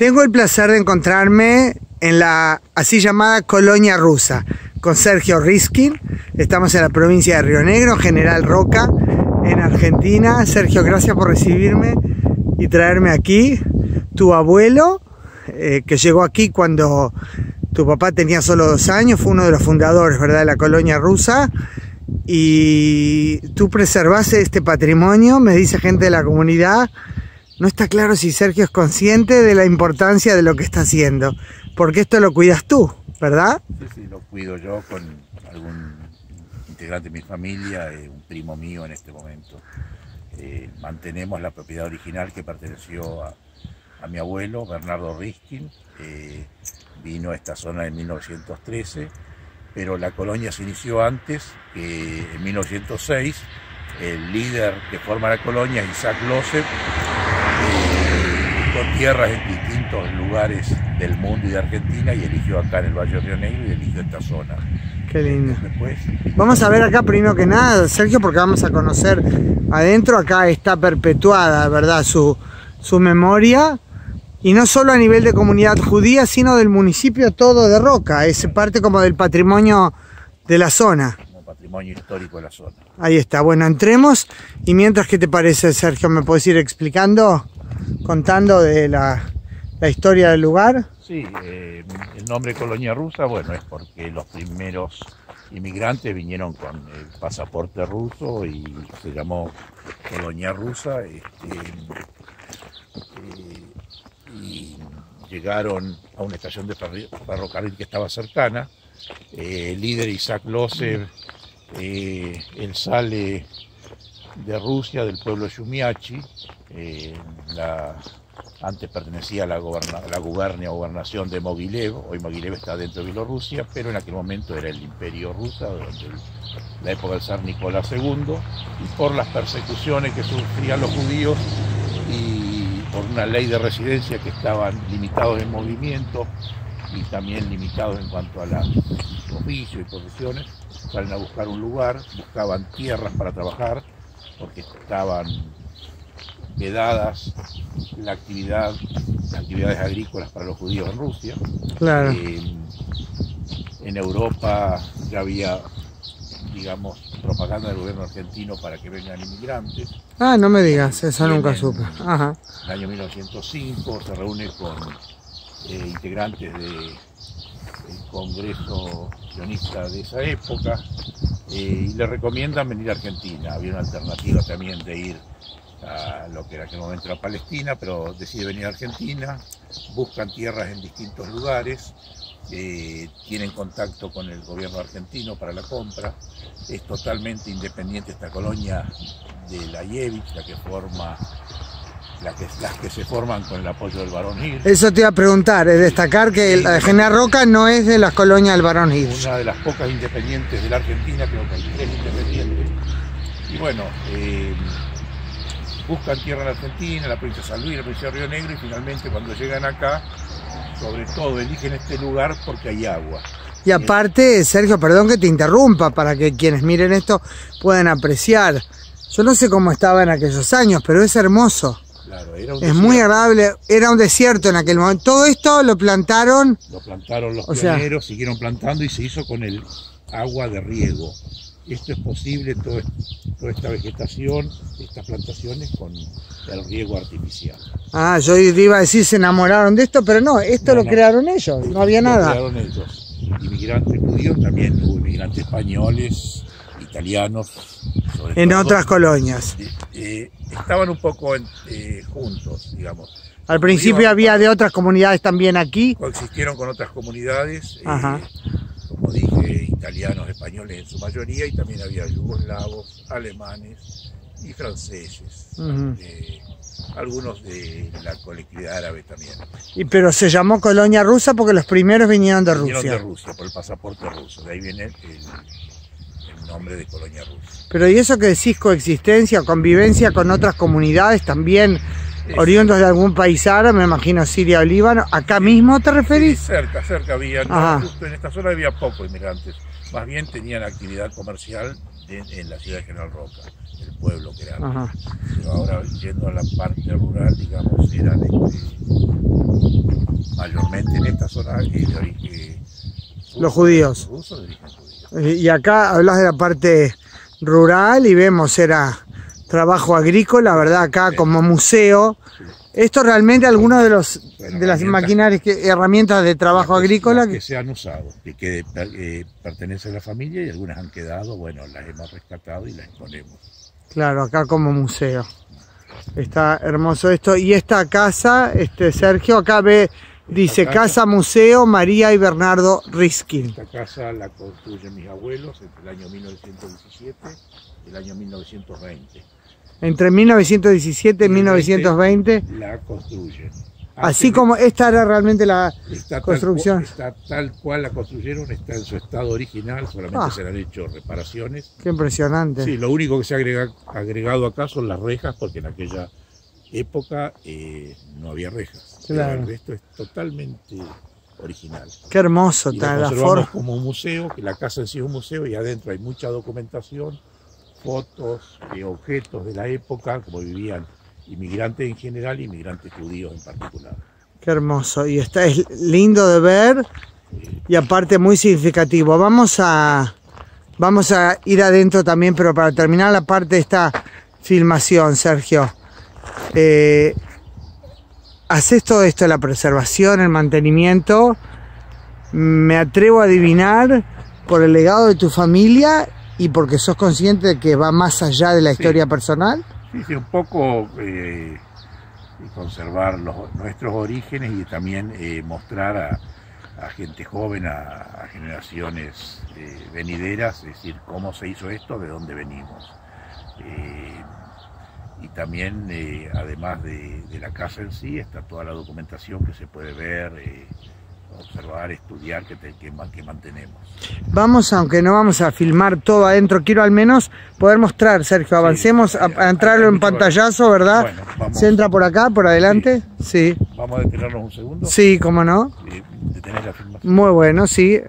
Tengo el placer de encontrarme en la así llamada colonia rusa con Sergio Riskin. Estamos en la provincia de Río Negro, General Roca, en Argentina. Sergio, gracias por recibirme y traerme aquí. Tu abuelo, eh, que llegó aquí cuando tu papá tenía solo dos años, fue uno de los fundadores ¿verdad? de la colonia rusa. Y tú preservaste este patrimonio, me dice gente de la comunidad, no está claro si Sergio es consciente de la importancia de lo que está haciendo, porque esto lo cuidas tú, ¿verdad? Sí, sí, lo cuido yo con algún integrante de mi familia, eh, un primo mío en este momento. Eh, mantenemos la propiedad original que perteneció a, mi abuelo, Bernardo Riskin. Eh, vino a esta zona en 1913, pero la colonia se inició antes, que en 1906 el líder que forma la colonia, Isaac Losep, con tierras en distintos lugares del mundo y de Argentina y eligió acá en el Valle de Río Negro y eligió esta zona. Qué lindo. vamos a ver acá primero que nada, Sergio, porque vamos a conocer adentro, acá está perpetuada, ¿verdad? Su, su memoria, y no solo a nivel de comunidad judía, sino del municipio todo de Roca, es parte como del patrimonio de la zona. Como patrimonio histórico de la zona. Ahí está, bueno, entremos, y mientras, ¿qué te parece, Sergio? ¿Me puedes ir explicando? Contando de la, historia del lugar. Sí, eh, el nombre Colonia Rusa, bueno, es porque los primeros inmigrantes vinieron con el pasaporte ruso y se llamó Colonia Rusa. Este, eh, y llegaron a una estación de ferrocarril que estaba cercana. Eh, el líder Isaac Losev, él sale de Rusia, del pueblo Shumiachi, eh, antes pertenecía a la, la gubernia gobernación de Mogilev, hoy Mogilev está dentro de Bielorrusia, pero en aquel momento era el imperio ruso, durante la época del zar Nicolás II, y por las persecuciones que sufrían los judíos y por una ley de residencia que estaban limitados en movimiento y también limitados en cuanto a los oficios y profesiones, salen a buscar un lugar, buscaban tierras para trabajar, porque estaban vedadas la actividad, las actividades agrícolas para los judíos en Rusia. Claro. Eh, en Europa ya había, digamos, propaganda del gobierno argentino para que vengan inmigrantes. Ah, no me digas, eso nunca supe. Ajá. En el año 1905 se reúne con eh, integrantes del Congreso sionista de esa época eh, y le recomiendan venir a Argentina. Había una alternativa también de ir a lo que en aquel momento era Palestina, pero decide venir a Argentina, buscan tierras en distintos lugares, eh, tienen contacto con el gobierno argentino para la compra, es totalmente independiente esta colonia de la Yevich, la que forma las que, las que se forman con el apoyo del Barón Hill. Eso te iba a preguntar, es destacar que la de General Roca no es de las colonias del Barón Hill. Una de las pocas independientes de la Argentina, creo que hay tres independientes. Y bueno, eh, buscan tierra en Argentina, la provincia de San Luis, la provincia de Río Negro, y finalmente cuando llegan acá, sobre todo eligen este lugar porque hay agua. Y aparte, Sergio, perdón que te interrumpa, para que quienes miren esto puedan apreciar. Yo no sé cómo estaba en aquellos años, pero es hermoso es muy agradable, era un desierto en aquel momento. Todo esto lo plantaron. Lo plantaron los pioneros, siguieron plantando y se hizo con el agua de riego. Esto es posible, toda esta vegetación, estas plantaciones con el riego artificial. Ah, yo iba a decir se enamoraron de esto, pero no, esto lo crearon ellos, no había nada. Lo crearon ellos. Inmigrantes judíos también, hubo inmigrantes españoles, italianos. en otras colonias. Eh, estaban un poco eh, juntos, digamos. Al principio había de otras comunidades también aquí. Coexistieron con otras comunidades, eh, como dije, italianos, españoles en su mayoría, y también había yugoslavos, alemanes y franceses. algunos de la colectividad árabe también. Y, pero se llamó colonia rusa porque los primeros vinieron de Rusia. Vinieron de Rusia, por el pasaporte ruso. De ahí viene el, nombre de Colonia Rusa. Pero ¿y eso que decís coexistencia, convivencia con otras comunidades también oriundos de algún país árabe, me imagino Siria o Líbano, acá mismo te referís? cerca, cerca había, justo en esta zona había pocos inmigrantes, más bien tenían actividad comercial en, la ciudad de General Roca, el pueblo que era. Pero ahora yendo a la parte rural, digamos, eran este, es de origen Los judíos. ruso de origen. Eh, Y acá hablas de la parte rural y vemos era trabajo agrícola, ¿verdad? Acá como museo. Esto realmente algunos de los Bueno, de las maquinarias, que, herramientas de trabajo Las agrícola. que- que se han usado, que, que, eh, pertenecen a la familia y algunas han quedado, bueno, las hemos rescatado y las exponemos. Claro, acá como museo. Está hermoso esto. Y esta casa, este Sergio, acá ve, dice casa- Casa Museo María y Bernardo Riskin. Esta casa la construyen mis abuelos entre el año 1917 y el año 1920. Entre 1917 y 1920. La construyen. Así Antes como esta era realmente la está tal construcción. cual- está tal cual la construyeron, está en su estado original, solamente Ah. se le han hecho reparaciones. Qué impresionante. Sí, lo único que se ha agrega- agregado acá son las rejas, porque en aquella época eh, no había rejas. Pero Claro. el resto es totalmente original. Qué hermoso Y la está la conservamos forma. como un museo, que la casa en sí es un museo y adentro hay mucha documentación, fotos, eh, objetos de la época, como vivían inmigrantes en general y inmigrantes judíos en particular. Qué hermoso. Y está es lindo de ver y aparte muy significativo. Vamos a vamos a ir adentro también, pero para terminar la parte de esta filmación, Sergio. Eh, haces todo esto, la preservación, el mantenimiento. Me atrevo a adivinar por el legado de tu familia y porque sos consciente de que va más allá de la Sí. historia personal. Sí, sí, un poco eh, conservar los- nuestros orígenes y también eh, mostrar a, a gente joven, a, a generaciones eh, venideras, es decir, cómo se hizo esto, de dónde venimos. Y también, eh, además de, de la casa en sí, está toda la documentación que se puede ver, eh, observar, estudiar, que, te- que que mantenemos. Vamos, aunque no vamos a filmar todo adentro, quiero al menos poder mostrar, Sergio, avancemos a, a entrarlo en pantallazo, ¿verdad? Bueno, vamos, ¿Se entra por acá, por adelante? Sí, vamos a detenernos un segundo. sí, cómo no. Eh, detener la filmación. Muy bueno, sí.